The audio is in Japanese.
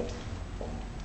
あっ。